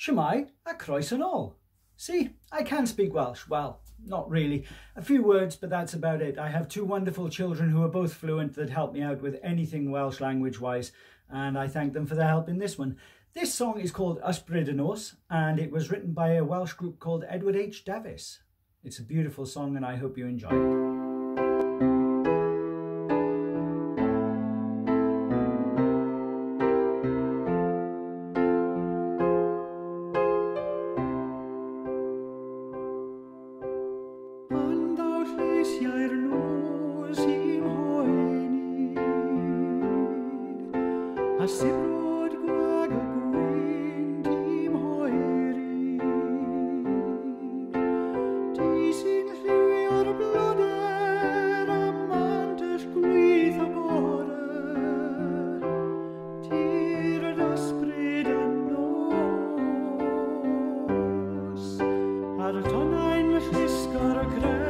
Shemai a croes and all. See, I can speak Welsh. Well, not really. A few words, but that's about it. I have two wonderful children who are both fluent that help me out with anything Welsh language wise, and I thank them for their help in this one. This song is called Ysbryd and it was written by a Welsh group called Edward H. Dafis. It's a beautiful song, and I hope you enjoy it. He's got.